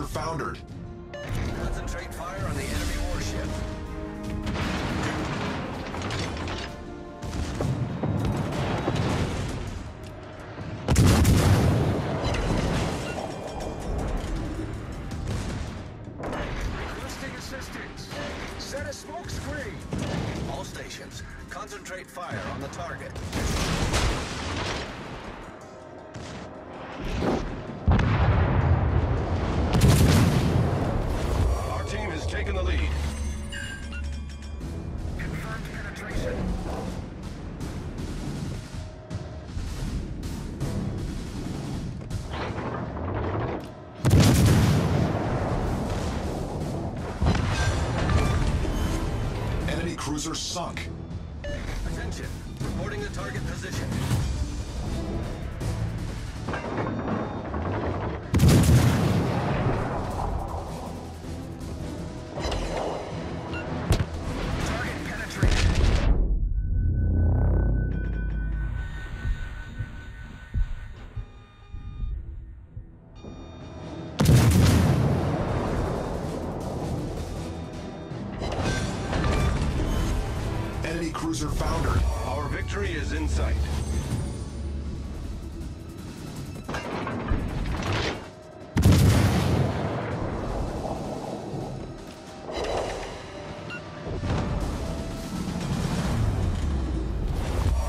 foundered. Concentrate fire on the enemy warship. Requesting assistance. Set a smoke screen. All stations, concentrate fire on the target. Cruiser sunk. Attention, reporting the target position. Enemy cruiser foundered. Our victory is in sight.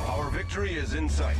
Our victory is in sight.